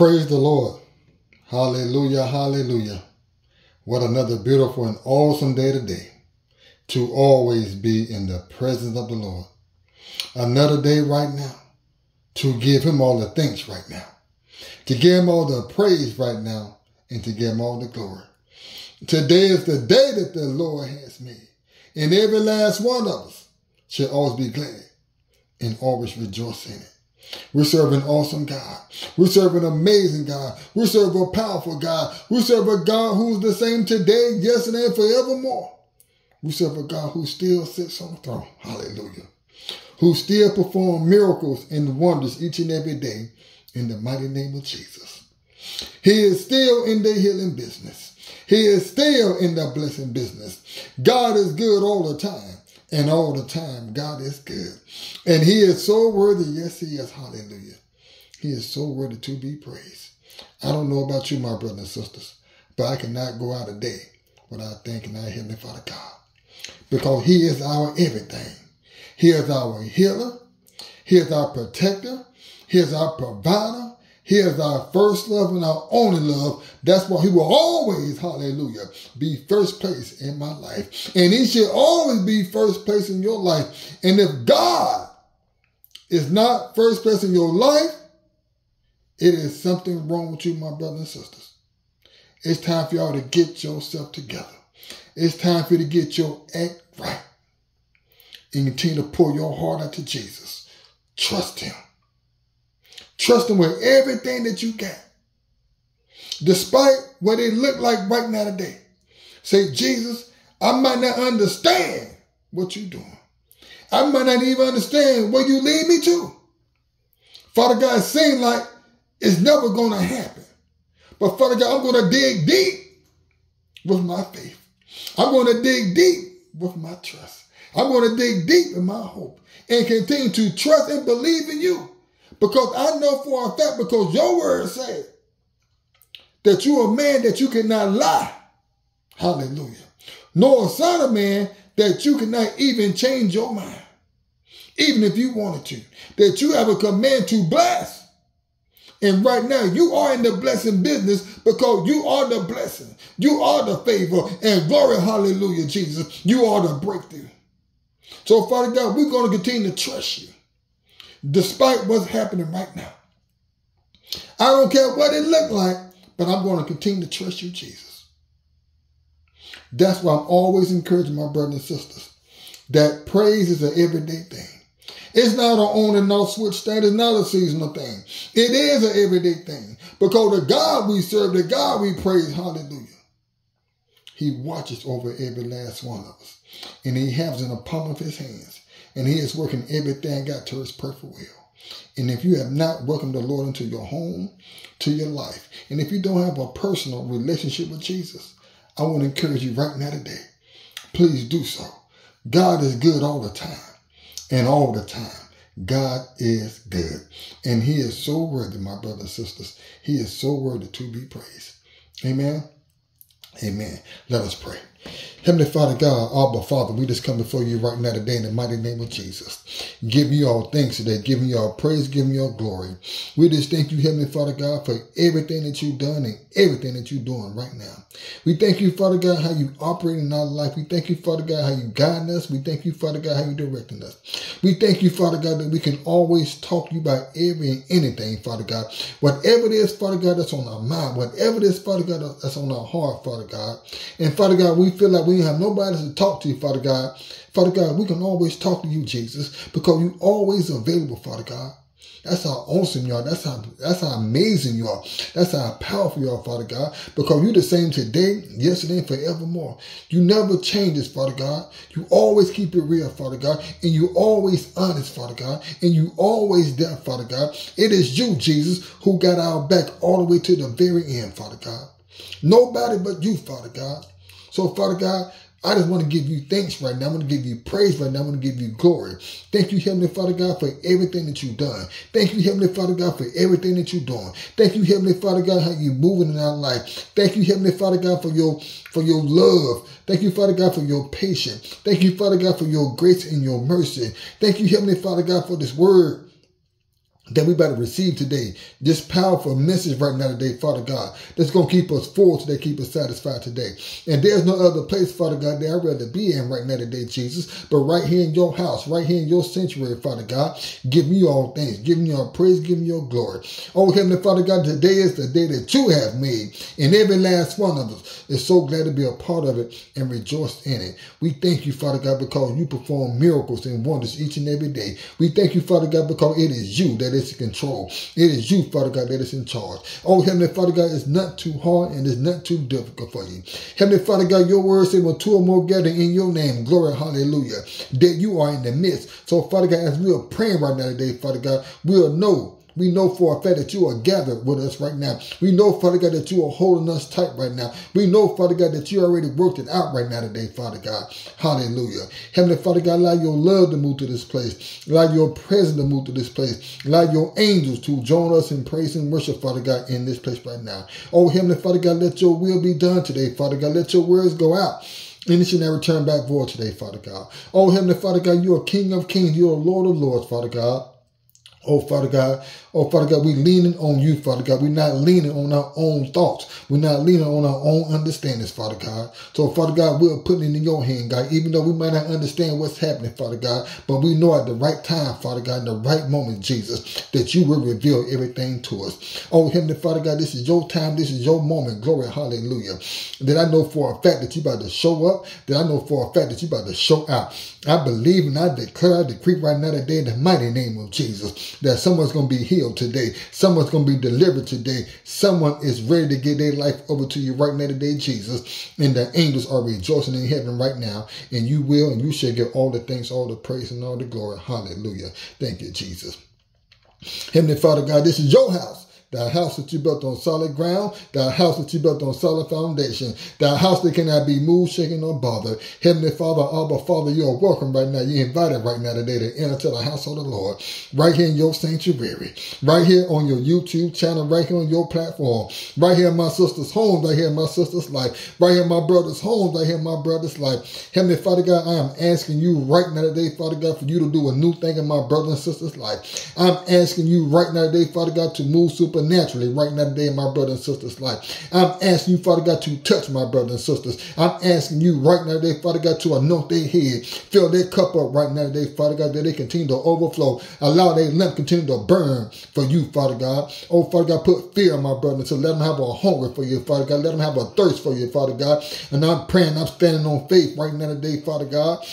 Praise the Lord. Hallelujah, hallelujah. What another beautiful and awesome day today to always be in the presence of the Lord. Another day right now to give him all the thanks right now, to give him all the praise right now, and to give him all the glory. Today is the day that the Lord has made, and every last one of us should always be glad and always rejoice in it. We serve an awesome God. We serve an amazing God. We serve a powerful God. We serve a God who's the same today, yesterday, and forevermore. We serve a God who still sits on the throne. Hallelujah. Who still perform miracles and wonders each and every day in the mighty name of Jesus. He is still in the healing business. He is still in the blessing business. God is good all the time. And all the time, God is good. And he is so worthy. Yes, he is. Hallelujah. He is so worthy to be praised. I don't know about you, my brothers and sisters, but I cannot go out a day without thanking our Heavenly Father God. Because he is our everything. He is our healer. He is our protector. He is our provider. He is our first love and our only love. That's why he will always, hallelujah, be first place in my life. And he should always be first place in your life. And if God is not first place in your life, it is something wrong with you, my brothers and sisters. It's time for y'all to get yourself together. It's time for you to get your act right. And continue to pour your heart out to Jesus. Trust him. Trust him with everything that you got. Despite what it look like right now today. Say, Jesus, I might not understand what you're doing. I might not even understand where you lead me to. Father God, it seems like it's never going to happen. But Father God, I'm going to dig deep with my faith. I'm going to dig deep with my trust. I'm going to dig deep in my hope and continue to trust and believe in you. Because I know for a fact, because your word said that you are a man that you cannot lie. Hallelujah. Nor a son of man that you cannot even change your mind. Even if you wanted to. That you have a command to bless. And right now you are in the blessing business because you are the blessing. You are the favor and glory. Hallelujah, Jesus. You are the breakthrough. So Father God, we're going to continue to trust you despite what's happening right now. I don't care what it looked like, but I'm going to continue to trust you, Jesus. That's why I'm always encouraging my brothers and sisters that praise is an everyday thing. It's not an on and off switch thing. It's not a seasonal thing. It is an everyday thing because the God we serve, the God we praise, hallelujah. He watches over every last one of us and he has in the palm of his hands and he is working everything out to his perfect will. And if you have not welcomed the Lord into your home, to your life, and if you don't have a personal relationship with Jesus, I want to encourage you right now today. Please do so. God is good all the time. And all the time. God is good. And he is so worthy, my brothers and sisters. He is so worthy to be praised. Amen. Amen. Let us pray. Heavenly Father God, Abba Father, we just come before you right now today in the mighty name of Jesus. Give you all thanks today. Give you all praise. Give you all glory. We just thank you, Heavenly Father God, for everything that you've done and everything that you're doing right now. We thank you, Father God, how you operate in our life. We thank you, Father God, how you guide us. We thank you, Father God, how you directing us. We thank you, Father God, that we can always talk to you about every and anything, Father God. Whatever it is, Father God, that's on our mind. Whatever it is, Father God, that's on our heart, Father God. And Father God, we feel like we have nobody to talk to, Father God. Father God, we can always talk to you, Jesus, because you always available, Father God. That's how awesome you are. That's how that's how amazing you are. That's how powerful you are, Father God. Because you're the same today, yesterday, and forevermore. You never change this, Father God. You always keep it real, Father God. And you always honest, Father God. And you always there, Father God. It is you, Jesus, who got our back all the way to the very end, Father God. Nobody but you, Father God. So, Father God, I just want to give you thanks right now. I want to give you praise right now. I want to give you glory. Thank you, Heavenly Father God, for everything that you've done. Thank you, Heavenly Father God, for everything that you're doing. Thank you, Heavenly Father God, how you're moving in our life. Thank you, Heavenly Father God, for your for your love. Thank you, Father God, for your patience. Thank you, Father God, for your grace and your mercy. Thank you, Heavenly Father God, for this word that we better receive today. This powerful message right now today, Father God, that's going to keep us full today, keep us satisfied today. And there's no other place, Father God, that I'd rather be in right now today, Jesus, but right here in your house, right here in your sanctuary, Father God, giving you all things, giving you all praise, giving you all glory. Oh, Heavenly Father God, today is the day that you have made, and every last one of us is so glad to be a part of it and rejoice in it. We thank you, Father God, because you perform miracles and wonders each and every day. We thank you, Father God, because it is you that is is in control. It is you, Father God, that is in charge. Oh, Heavenly Father God, it's not too hard and it's not too difficult for you. Heavenly Father God, your word says when two or more gather in your name, glory, hallelujah, that you are in the midst. So, Father God, as we are praying right now today, Father God, we'll know we know for a fact that you are gathered with us right now. We know, Father God, that you are holding us tight right now. We know, Father God, that you already worked it out right now today, Father God. Hallelujah. Heavenly Father God, allow your love to move to this place. Allow your presence to move to this place. Allow your angels to join us in praise and worship, Father God, in this place right now. Oh, Heavenly Father God, let your will be done today, Father God. Let your words go out. And it should never turn back void today, Father God. Oh, Heavenly Father God, you are King of kings. You are Lord of lords, Father God. Oh, Father God. Oh, Father God, we're leaning on you, Father God. We're not leaning on our own thoughts. We're not leaning on our own understandings, Father God. So, Father God, we're putting it in your hand, God, even though we might not understand what's happening, Father God. But we know at the right time, Father God, in the right moment, Jesus, that you will reveal everything to us. Oh, Heavenly Father God, this is your time. This is your moment. Glory, hallelujah. That I know for a fact that you about to show up. That I know for a fact that you about to show out. I believe and I declare, I decree right now today in the mighty name of Jesus that someone's going to be healed today. Someone's going to be delivered today. Someone is ready to give their life over to you right now today, Jesus. And the angels are rejoicing in heaven right now. And you will and you shall get all the thanks, all the praise, and all the glory. Hallelujah. Thank you, Jesus. Heavenly Father God, this is your house. The house that you built on solid ground, the house that you built on solid foundation, the house that cannot be moved, shaken, or bothered. Heavenly Father, Abba Father, you are welcome right now. You're invited right now today to enter to the house of the Lord, right here in your sanctuary, right here on your YouTube channel, right here on your platform, right here in my sister's home, right here in my sister's life, right here in my brother's home, right here in my brother's life. Heavenly Father God, I am asking you right now today, Father God, for you to do a new thing in my brother and sister's life. I'm asking you right now today, Father God, to move super supernaturally right now today in my brother and sister's life. I'm asking you, Father God, to touch my brother and sisters. I'm asking you right now today, Father God, to anoint their head, fill their cup up right now today, Father God, that they continue to overflow. Allow their lamp continue to burn for you, Father God. Oh, Father God, put fear in my brother so let them have a hunger for you, Father God. Let them have a thirst for you, Father God. And I'm praying, I'm standing on faith right now today, Father God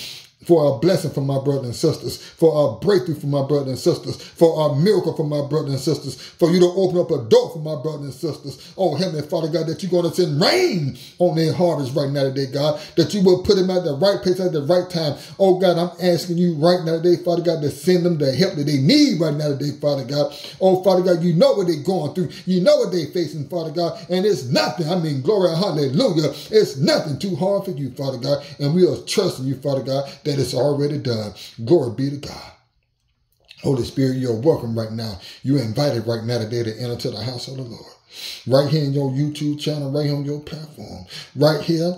for our blessing for my brothers and sisters, for our breakthrough for my brothers and sisters, for our miracle for my brothers and sisters, for you to open up a door for my brothers and sisters. Oh, Heavenly Father God, that you're going to send rain on their harvest right now today, God, that you will put them at the right place at the right time. Oh, God, I'm asking you right now today, Father God, to send them the help that they need right now today, Father God. Oh, Father God, you know what they're going through. You know what they're facing, Father God, and it's nothing. I mean, glory, hallelujah. It's nothing too hard for you, Father God, and we are trusting you, Father God, that it's already done. Glory be to God. Holy Spirit, you're welcome right now. You're invited right now today to enter to the house of the Lord. Right here in your YouTube channel, right here on your platform. Right here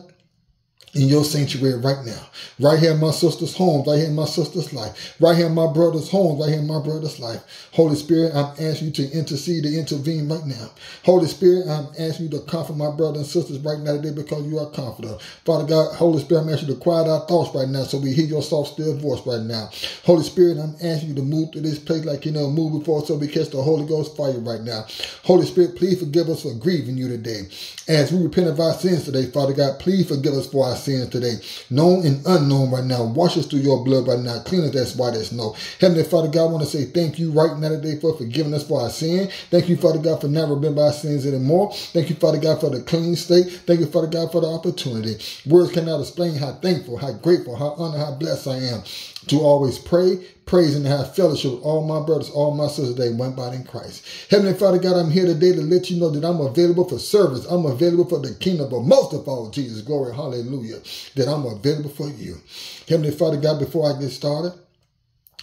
in your sanctuary right now. Right here in my sister's home, right here in my sister's life, right here in my brother's home, right here in my brother's life. Holy Spirit, I'm asking you to intercede, to intervene right now. Holy Spirit, I'm asking you to comfort my brothers and sisters right now today because you are confident. Father God, Holy Spirit, I'm asking you to quiet our thoughts right now so we hear your soft, still voice right now. Holy Spirit, I'm asking you to move through this place like you never moved before so we catch the Holy Ghost fire right now. Holy Spirit, please forgive us for grieving you today. As we repent of our sins today, Father God, please forgive us for our sins today, known and unknown right now. Wash us through your blood right now. Clean us as white as snow. Heavenly Father God, I want to say thank you right now today for forgiving us for our sin. Thank you, Father God, for never remembering our sins anymore. Thank you, Father God, for the clean state. Thank you, Father God, for the opportunity. Words cannot explain how thankful, how grateful, how honored, how blessed I am to always pray, praise, and have fellowship with all my brothers, all my sisters they one body in Christ. Heavenly Father God, I'm here today to let you know that I'm available for service. I'm available for the kingdom, but most of all, Jesus, glory, hallelujah, that I'm available for you. Heavenly Father God, before I get started,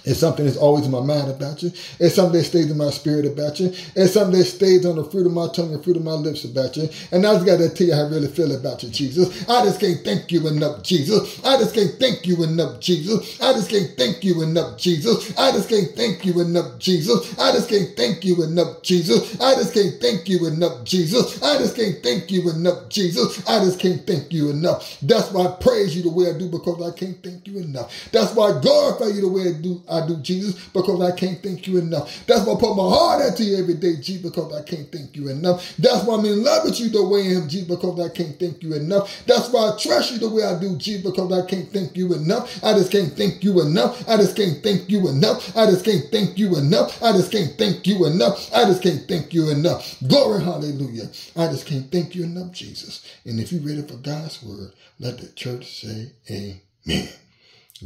It's something that's always in my mind about you. It's something that stays in my spirit about you. It's something that stays on the fruit of my tongue and fruit of my lips about you. And I just got to tell you how I really feel about you, Jesus. I just can't thank you enough, Jesus. I just can't thank you enough, Jesus. I just can't thank you enough, Jesus. I just can't thank you enough, Jesus. I just can't thank you enough, Jesus. I just can't thank you enough, Jesus. I just can't thank you enough, Jesus. I just can't thank you enough. That's why I praise you the way I do because I can't thank you enough. That's why I glorify you the way I do. I do, Jesus, because I can't thank you enough. That's why I put my heart out to you every day, Jesus, because I can't thank you enough. That's why I'm in love with you the way I am, Jesus, because I can't thank you enough. That's why I trust you the way I do, Jesus, because I can't thank you enough. I just can't thank you enough. I just can't thank you enough. I just can't thank you enough. I just can't thank you enough. I just can't thank you enough. Glory, hallelujah. I just can't thank you enough, Jesus. And if you're ready for God's word, let the church say amen.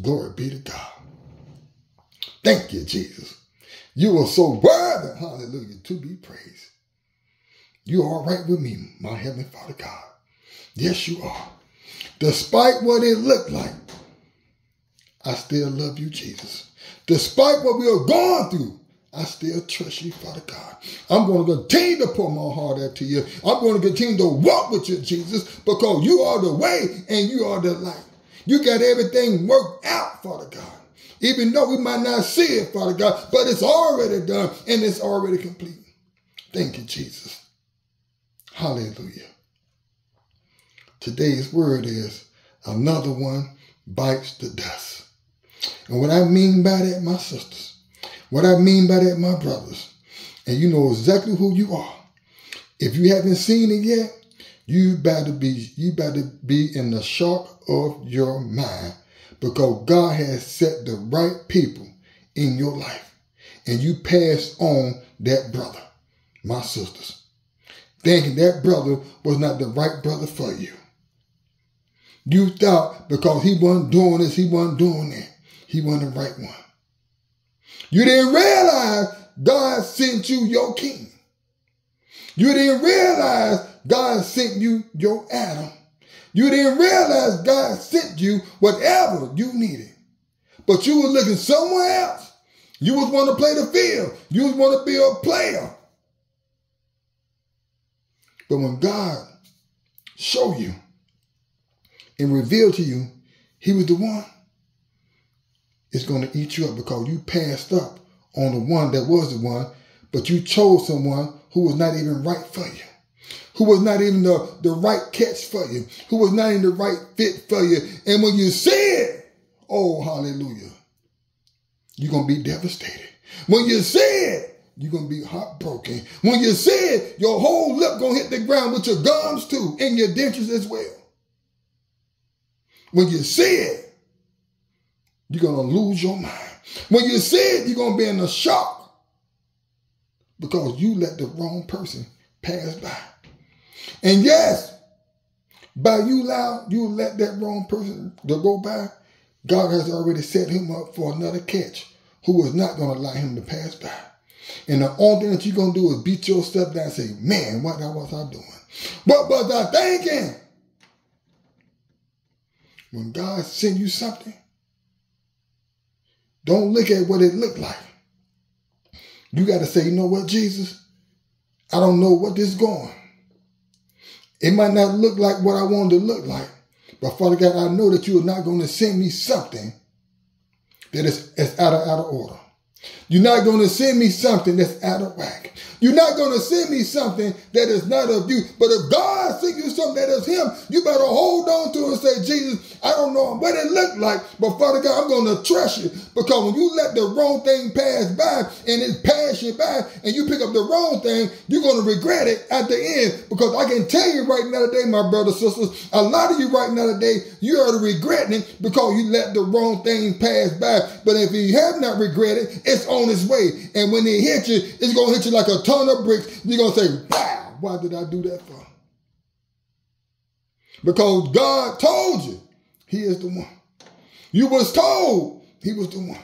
Glory be to God. Thank you, Jesus. You are so worthy, hallelujah, to be praised. You are right with me, my heavenly Father God. Yes, you are. Despite what it looked like, I still love you, Jesus. Despite what we are going through, I still trust you, Father God. I'm going to continue to pour my heart out to you. I'm going to continue to walk with you, Jesus, because you are the way and you are the light. You got everything worked out, Father God. Even though we might not see it, Father God, but it's already done and it's already complete. Thank you, Jesus. Hallelujah. Today's word is another one bites the dust. And what I mean by that, my sisters, what I mean by that, my brothers, and you know exactly who you are. If you haven't seen it yet, you better be you better be in the shock of your mind because God has set the right people in your life. And you pass on that brother, my sisters, thinking that brother was not the right brother for you. You thought because he wasn't doing this, he wasn't doing that. He wasn't the right one. You didn't realize God sent you your king. You didn't realize God sent you your Adam you didn't realize God sent you whatever you needed. But you were looking somewhere else. You was want to play the field. You was want to be a player. But when God showed you and revealed to you he was the one, it's going to eat you up because you passed up on the one that was the one, but you chose someone who was not even right for you who was not even the, the right catch for you, who was not in the right fit for you. And when you see it, oh, hallelujah, you're going to be devastated. When you see it, you're going to be heartbroken. When you see it, your whole lip going to hit the ground with your gums too and your dentures as well. When you see it, you're going to lose your mind. When you see it, you're going to be in a shock because you let the wrong person pass by. And yes, by you allow you let that wrong person to go by, God has already set him up for another catch who is not going to allow him to pass by. And the only thing that you're going to do is beat yourself down and say, man, what was I doing? What was I thinking? When God send you something, don't look at what it looked like. You got to say, you know what, Jesus? I don't know what this is going. It might not look like what I wanted to look like. But Father God, I know that you are not going to send me something that is, is out, of, out of order. You're not going to send me something that's out of whack. You're not going to send me something that is not of you. But if God sends you something that is Him, you better hold on to it and say, Jesus, I don't know what it looked like, but Father God, I'm going to trust you. Because when you let the wrong thing pass by and it pass you by and you pick up the wrong thing, you're going to regret it at the end. Because I can tell you right now today, my brothers sisters, a lot of you right now today, you are regretting it because you let the wrong thing pass by. But if you have not regretted, it's on its way. And when it hits you, it's going to hit you like a ton of bricks. You're going to say, wow, why did I do that for? Because God told you he is the one. You was told he was the one.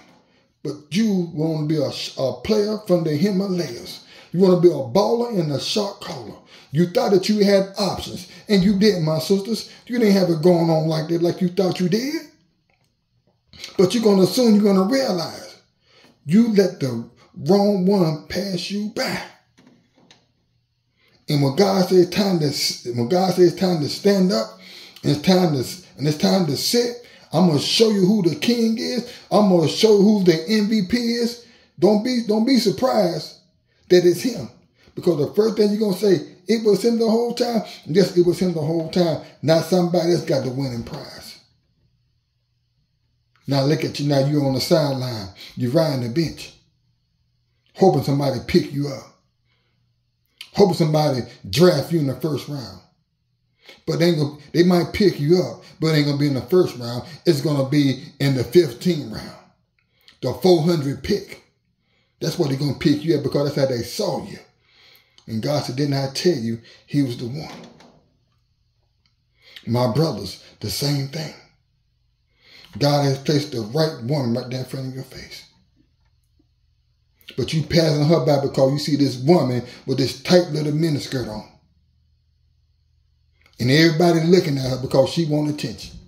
But you want to be a, a player from the Himalayas. You want to be a baller in a shot caller. You thought that you had options, and you didn't, my sisters. You didn't have it going on like that, like you thought you did. But you're going to soon, you're going to realize You let the wrong one pass you by. And when God says time to when God says time to stand up, and it's time to and it's time to sit, I'm gonna show you who the king is. I'm gonna show who the MVP is. Don't be don't be surprised that it's him. Because the first thing you're gonna say, it was him the whole time. Yes, it was him the whole time. Not somebody else got the winning prize. Now look at you. Now you're on the sideline. You're riding the bench, hoping somebody pick you up hoping somebody draft you in the first round. But they gonna, they might pick you up, but it ain't gonna be in the first round. It's gonna be in the 15th round, the 400 pick. That's what they're gonna pick you up because that's how they saw you. And God said, "Didn't I tell you He was the one?" My brothers, the same thing. God has placed the right one right there in front of your face. But you passing her by because you see this woman with this tight little miniskirt on. And everybody looking at her because she want attention.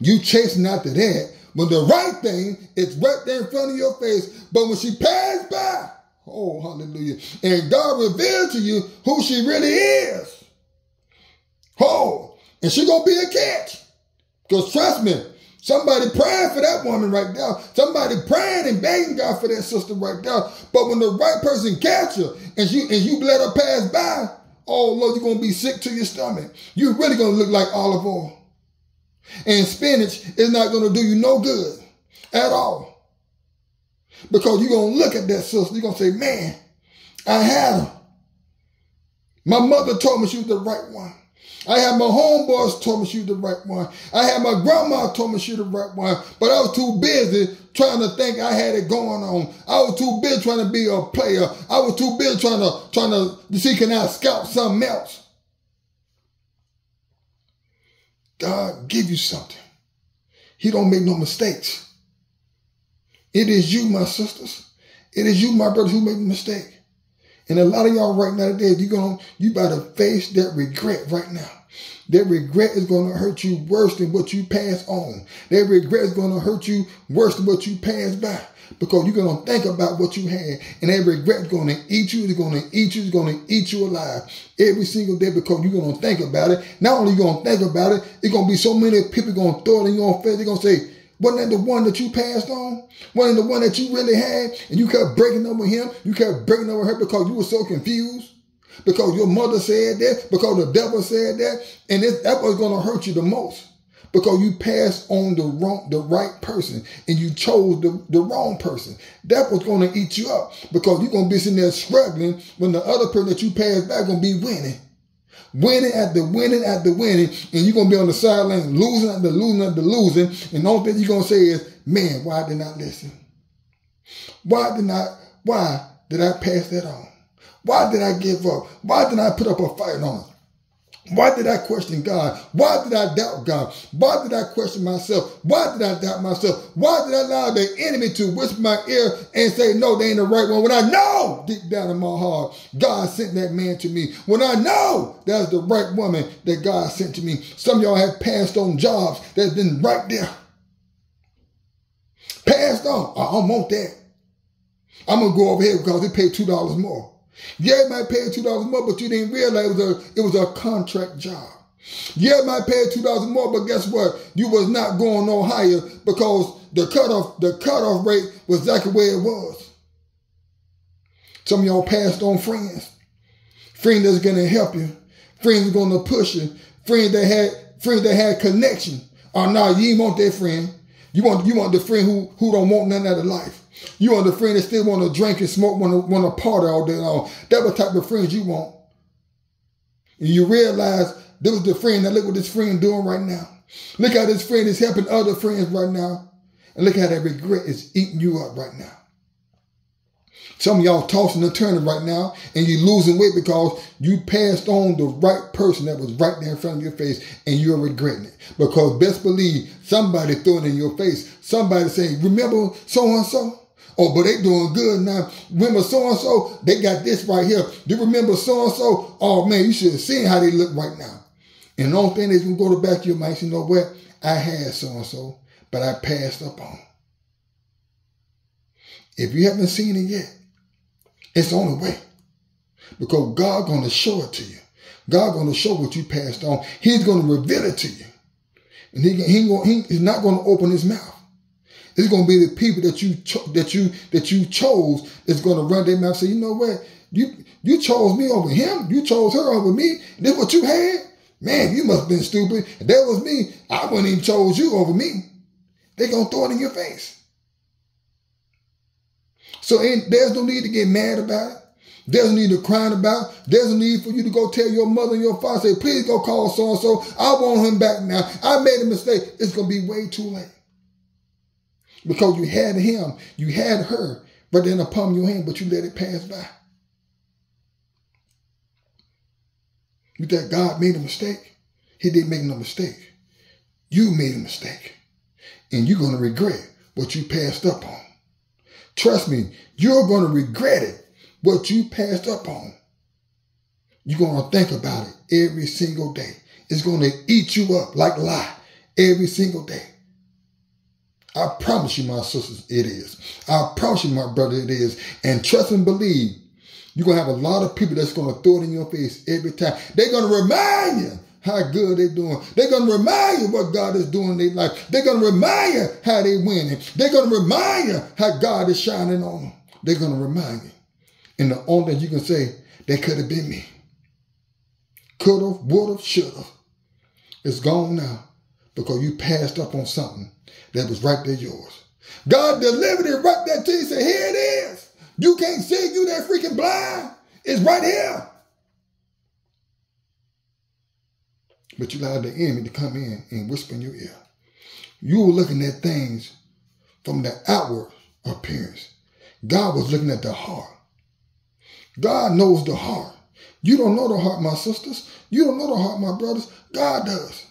You chasing after that when the right thing is right there in front of your face. But when she passed by, oh hallelujah, and God reveals to you who she really is. Oh, and she gonna be a catch. Because trust me, Somebody praying for that woman right now. Somebody praying and begging God for that sister right now. But when the right person catch her and you and you let her pass by, oh Lord, you're gonna be sick to your stomach. You're really gonna look like Olive Oyl. And spinach is not gonna do you no good at all. Because you're gonna look at that sister, you're gonna say, Man, I had her. My mother told me she was the right one. I had my homeboys told me she the right one. I had my grandma told me she the right one. But I was too busy trying to think I had it going on. I was too busy trying to be a player. I was too busy trying to trying to see can I scout something else. God give you something. He don't make no mistakes. It is you, my sisters. It is you, my brothers, who made the mistake. And a lot of y'all right now today, you're going you about to face that regret right now. That regret is going to hurt you worse than what you pass on. That regret is going to hurt you worse than what you pass by. Because you're going to think about what you had. And that regret is going to eat you. It's going to eat you. It's going to eat you alive every single day because you're going to think about it. Not only you going to think about it, it's going to be so many people going to throw it in your face. They're going to say, wasn't that the one that you passed on? Wasn't the one that you really had? And you kept breaking up with him? You kept breaking with her because you were so confused? Because your mother said that? Because the devil said that? And it, that was going to hurt you the most. Because you passed on the wrong, the right person and you chose the, the wrong person. That was going to eat you up because you're going to be sitting there struggling when the other person that you passed by going to be winning winning at the winning at the winning, and you're gonna be on the sideline losing at the losing at the losing, and the only thing you're gonna say is, man, why did I listen? Why did I why did I pass that on? Why did I give up? Why did I put up a fight on? Why did I question God? Why did I doubt God? Why did I question myself? Why did I doubt myself? Why did I allow the enemy to whisper my ear and say, no, they ain't the right one? When I know deep down in my heart, God sent that man to me. When I know that's the right woman that God sent to me. Some y'all have passed on jobs that's been right there. Passed on. I don't want that. I'm going to go over here because they pay $2 more. Yeah, it might pay two dollars more, but you didn't realize it was a it was a contract job. Yeah, it might pay two dollars more, but guess what? You was not going no higher because the cutoff the cutoff rate was exactly where it was. Some of y'all passed on friends, friends that's gonna help you, friends gonna push you, friends that had friends that had connection. Oh no, you ain't want that friend. You want you want the friend who who don't want nothing out of life. You want the friend that still want to drink and smoke, want to, want to party all day long. That was type of friends you want. And you realize this was the friend. Now look what this friend doing right now. Look how this friend is helping other friends right now. And look how that regret is eating you up right now. Some of y'all tossing and turning right now, and you losing weight because you passed on the right person that was right there in front of your face, and you're regretting it. Because best believe somebody throwing in your face, somebody saying, "Remember so and so." Oh, but they doing good now. Remember so and so? They got this right here. Do you remember so and so? Oh man, you should have seen how they look right now. And the only thing is, gonna go to the back of your mind, you know what? I had so and so, but I passed up on. If you haven't seen it yet, it's the only way. Because God gonna show it to you. God gonna show what you passed on. He's gonna reveal it to you. And he, he, he he's not gonna open his mouth. It's gonna be the people that you that you that you chose that's gonna run their mouth and say, you know what? You you chose me over him. You chose her over me. This what you had? Man, you must have been stupid. That was me, I wouldn't even chose you over me. They're going to throw it in your face. So there's no need to get mad about it. There's no need to crying about. There's no need for you to go tell your mother and your father, say, please go call so and so. I want him back now. I made a mistake. It's going to be way too late. Because you had him, you had her, but then upon your hand, but you let it pass by. You thought God made a mistake? He didn't make no mistake. You made a mistake. And you're going to regret what you passed up on. Trust me, you're going to regret it, what you passed up on. You're going to think about it every single day. It's going to eat you up like lie every single day. I promise you, my sisters, it is. I promise you, my brother, it is. And trust and believe you're going to have a lot of people that's going to throw it in your face every time. They're going to remind you how good they're doing. They're going to remind you what God is doing in their life. They're going to remind you how they're winning. They're going to remind you how God is shining on them. They're going to remind you. And the only thing you can say, that could have been me. Could have, would have, should have. It's gone now because you passed up on something that was right there yours. God delivered it right there to you. Say, here it is. You can't see you that freaking blind. It's right here. But you allowed the enemy to come in and whisper in your ear. You were looking at things from the outward appearance. God was looking at the heart. God knows the heart. You don't know the heart, my sisters. You don't know the heart, my brothers. God does.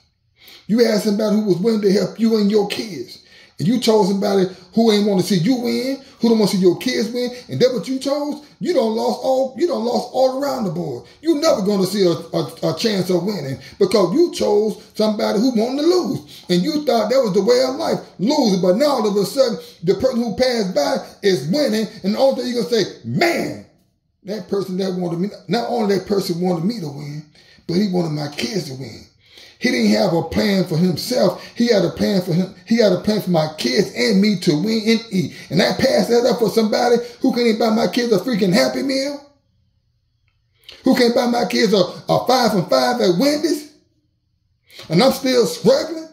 You asked somebody who was willing to help you and your kids. And you chose somebody who ain't want to see you win, who don't want to see your kids win, and that's what you chose, you don't lost all you don't lost all around the board. You're never going to see a, a, a, chance of winning because you chose somebody who wanted to lose. And you thought that was the way of life, losing. But now all of a sudden, the person who passed by is winning, and only thing you're gonna say, man, that person that wanted me, not only that person wanted me to win, but he wanted my kids to win. He didn't have a plan for himself. He had a plan for him. He had a plan for my kids and me to win and eat. And I pass that up for somebody who can't buy my kids a freaking Happy Meal. Who can't buy my kids a, a five from five at Wendy's. And I'm still struggling.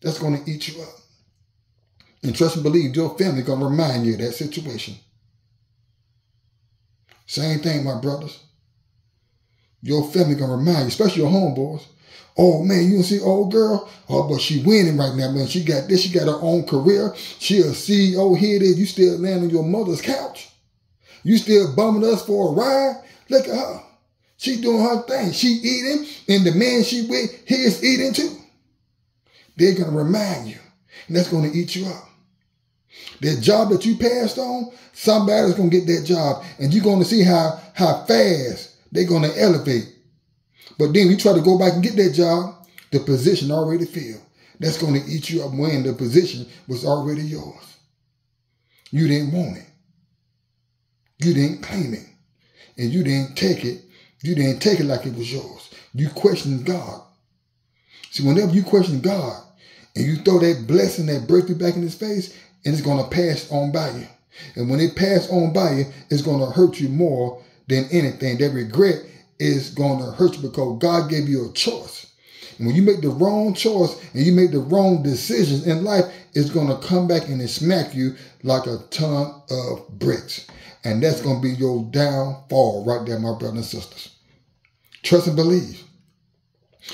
That's going to eat you up. And trust and believe your family going to remind you of that situation. Same thing, my brothers. Your family gonna remind you, especially your homeboys. Oh man, you see old girl? Oh, but she winning right now, man. She got this, she got her own career. She a CEO. Here it is. You still laying on your mother's couch. You still bumming us for a ride. Look at her. She doing her thing. She eating, and the man she with, he is eating too. They're gonna remind you, and that's gonna eat you up. That job that you passed on, somebody's gonna get that job, and you're gonna see how how fast they're going to elevate. But then you try to go back and get that job, the position already filled. That's going to eat you up when the position was already yours. You didn't want it. You didn't claim it. And you didn't take it. You didn't take it like it was yours. You questioned God. See, whenever you question God and you throw that blessing, that breakthrough back in his face, and it's going to pass on by you. And when it pass on by you, it's going to hurt you more than anything. That regret is going to hurt you because God gave you a choice. And when you make the wrong choice and you make the wrong decisions in life, it's going to come back and smack you like a ton of bricks. And that's going to be your downfall right there, my brothers and sisters. Trust and believe.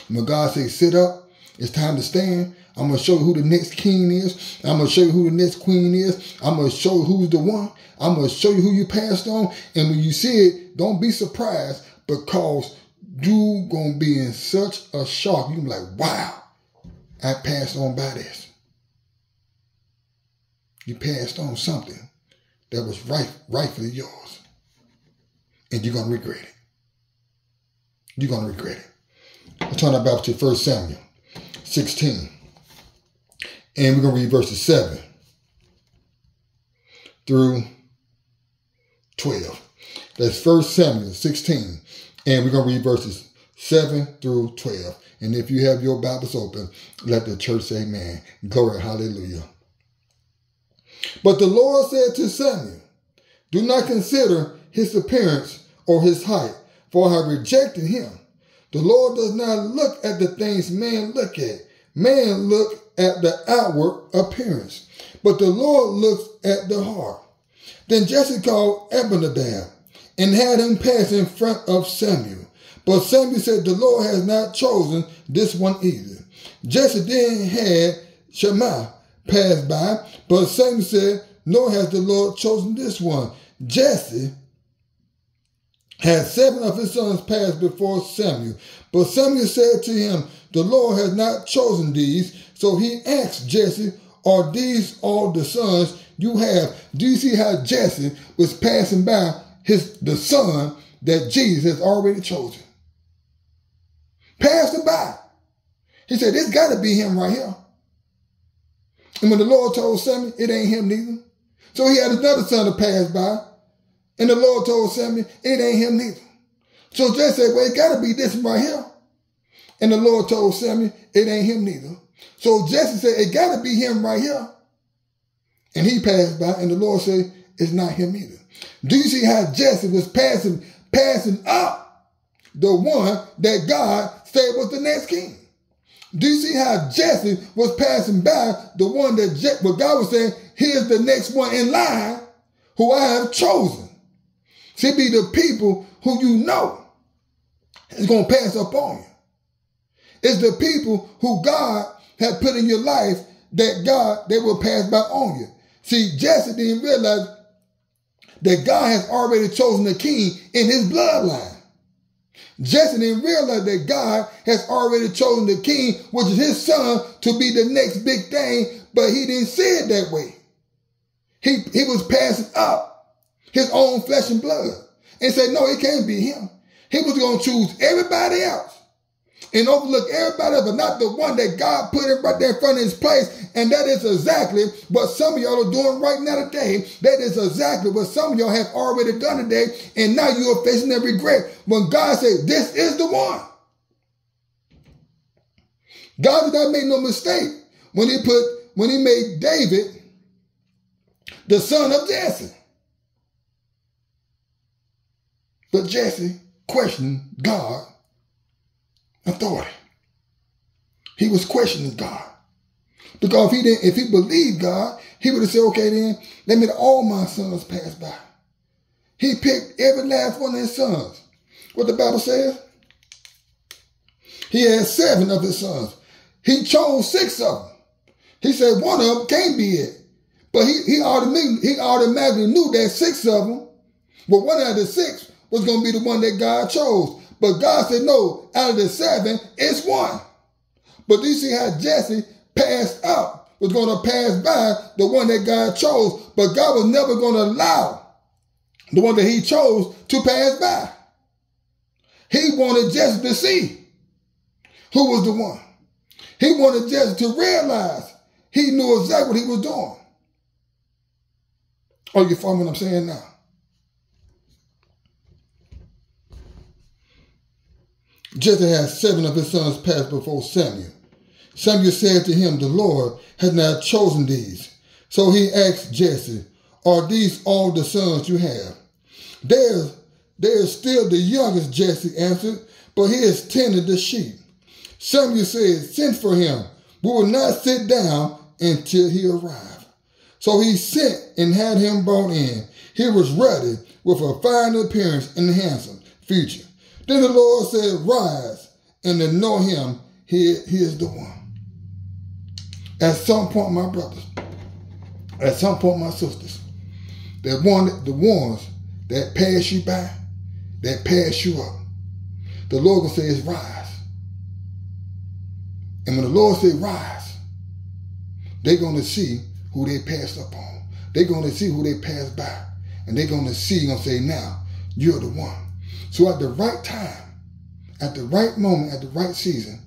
When God says, sit up, it's time to stand. I'm to show you who the next king is. I'm to show you who the next queen is. I'm to show you who's the one. I'm to show you who you passed on. And when you see it, don't be surprised because you to be in such a shock. You be like, wow, I passed on by this. You passed on something that was right, rightfully yours. And you're to regret it. You're to regret it. Let's turn our Bible to 1 Samuel 16. And we're going to read verses 7 through 12. That's 1 Samuel 16. And we're going to read verses 7 through 12. And if you have your Bibles open, let the church say amen. Glory, hallelujah. But the Lord said to Samuel, Do not consider his appearance or his height, for I have rejected him. The Lord does not look at the things man look at. Man look at the outward appearance, but the Lord looks at the heart. Then Jesse called Abinadab and had him pass in front of Samuel. But Samuel said, The Lord has not chosen this one either. Jesse then had Shammah pass by, but Samuel said, Nor has the Lord chosen this one. Jesse had seven of his sons pass before Samuel. But Samuel said to him, The Lord has not chosen these. So he asked Jesse, Are these all the sons you have? Do you see how Jesse was passing by his the son that Jesus has already chosen? Him by. He said, It's got to be him right here. And when the Lord told Samuel, it ain't him neither. So he had another son to pass by. And the Lord told Samuel, it ain't him neither. So Jesse said, well, it got to be this right here. And the Lord told Samuel, it ain't him neither. So Jesse said, it got to be him right here. And he passed by, and the Lord said, it's not him either. Do you see how Jesse was passing, passing up the one that God said was the next king? Do you see how Jesse was passing by the one that Je- what God was saying, here's the next one in line who I have chosen? See, be the people who you know is going to pass up on you. It's the people who God had put in your life that God, they will pass by on you. See, Jesse didn't realize that God has already chosen a king in his bloodline. Jesse didn't realize that God has already chosen the king, which is his son, to be the next big thing, but he didn't see it that way. He, he was passing up his own flesh and blood and said, no, it can't be him. He was going to choose everybody else and overlook everybody but not the one that God put it right there in front of his place. And that is exactly what some of y'all are doing right now today. That is exactly what some of y'all have already done today. And now you are facing that regret when God said, this is the one. God did not make no mistake when he put, when he made David the son of Jesse. But Jesse questioned God authority. He was questioning God. Because if he didn't, if he believed God, he would have said, okay, then let me all my sons pass by. He picked every last one of his sons. What the Bible says? He had seven of his sons. He chose six of them. He said one of them can't be it. But he, he, automatically, he automatically knew that six of them, but one out of the six was going to be the one that God chose. But God said, no, out of the seven, it's one. But do you see how Jesse passed up, was going to pass by the one that God chose, but God was never going to allow the one that he chose to pass by. He wanted Jesse to see who was the one. He wanted Jesse to realize he knew exactly what he was doing. Are you following what I'm saying now? Jesse had seven of his sons pass before Samuel. Samuel said to him, The Lord has not chosen these. So he asked Jesse, Are these all the sons you have? There's, there's still the youngest, Jesse answered, but he is tending the sheep. Samuel said, Send for him. We will not sit down until he arrive. So he sent and had him brought in. He was ready with a fine appearance and handsome feature. Then the Lord said, Rise and know him, he, he is the one. At some point, my brothers, at some point, my sisters, that one, the ones that pass you by, that pass you up, the Lord will say, Rise. And when the Lord says rise, they're going to see who they passed up on. They're going to see who they passed by. And they're going to see and say, now, you're the one. So at the right time, at the right moment, at the right season,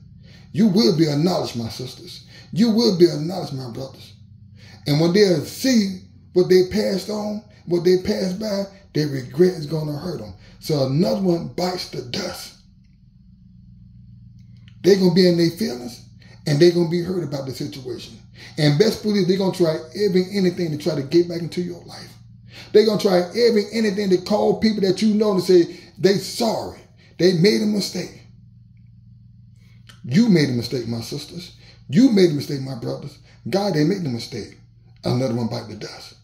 you will be acknowledged, my sisters. You will be acknowledged, my brothers. And when they see what they passed on, what they passed by, their regret is going to hurt them. So another one bites the dust. They're going to be in their feelings and they're going to be hurt about the situation. And best believe they're going to try every anything to try to get back into your life. They're going to try every anything to call people that you know to say they sorry. They made a mistake. You made a mistake, my sisters. You made a mistake, my brothers. God didn't make the mistake. Another one bite the dust.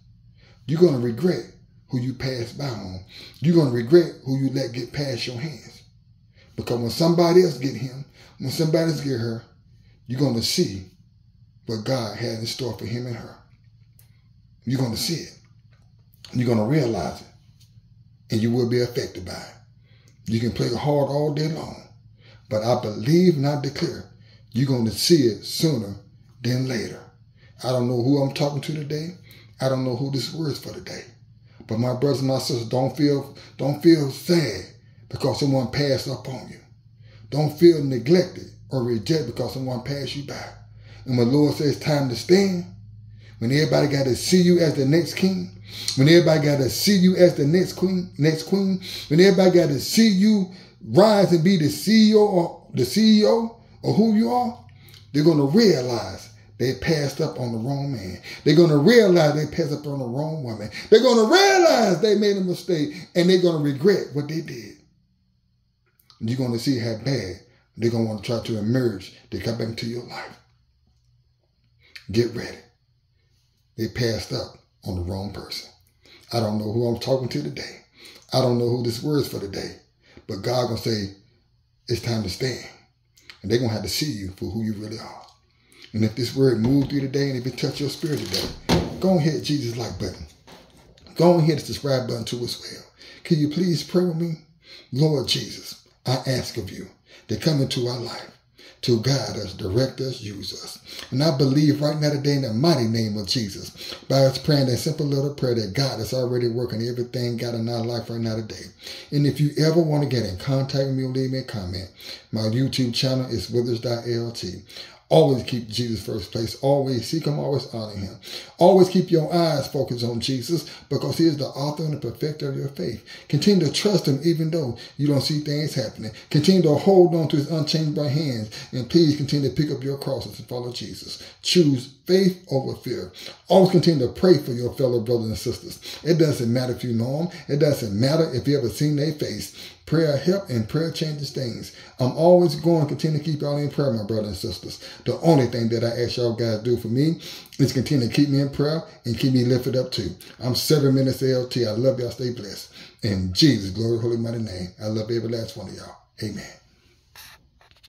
You're going to regret who you passed by on. You're going to regret who you let get past your hands. Because when somebody else get him, when somebody else get her, you're going to see what God had in store for him and her. You're going to see it. You're going to realize it. And you will be affected by it. You can play hard all day long. But I believe and I declare you're going to see it sooner than later. I don't know who I'm talking to today. I don't know who this word is for today. But my brothers and my sisters, don't feel don't feel sad because someone passed up on you. Don't feel neglected or rejected because someone passed you by. And when Lord says time to stand, when everybody got to see you as the next king, when everybody got to see you as the next queen, next queen, when everybody got to see you rise and be the CEO or the CEO of who you are, they're going to realize they passed up on the wrong man. They're going to realize they passed up on the wrong woman. They're going to realize they made a mistake and they're going to regret what they did. And you're going to see how bad they're going to want to try to emerge to come back into your life. Get ready. They passed up on the wrong person. I don't know who I'm talking to today. I don't know who this word is for today. But God gonna say, it's time to stand. And they're gonna have to see you for who you really are. And if this word moved you today and if it touched your spirit today, go and hit Jesus like button. Go and hit the subscribe button too as well. Can you please pray with me? Lord Jesus, I ask of you to come into our life to guide us, direct us, use us. And I believe right now today in the mighty name of Jesus, by us praying that simple little prayer that God is already working everything God in our life right now today. And if you ever want to get in contact with me leave me a comment, my YouTube channel is withers.lt. Always keep Jesus first place. Always seek him, always honor him. Always keep your eyes focused on Jesus because he is the author and the perfecter of your faith. Continue to trust him even though you don't see things happening. Continue to hold on to his unchangeable hands and please continue to pick up your crosses and follow Jesus. Choose faith over fear. Always continue to pray for your fellow brothers and sisters. It doesn't matter if you know them. It doesn't matter if you ever seen their face. Prayer help and prayer changes things. I'm always going to continue to keep y'all in prayer, my brothers and sisters. The only thing that I ask y'all guys do for me is continue to keep me in prayer and keep me lifted up too. I'm seven minutes LT. I love y'all. Stay blessed. In Jesus' glory, holy mighty name. I love every last one of y'all. Amen.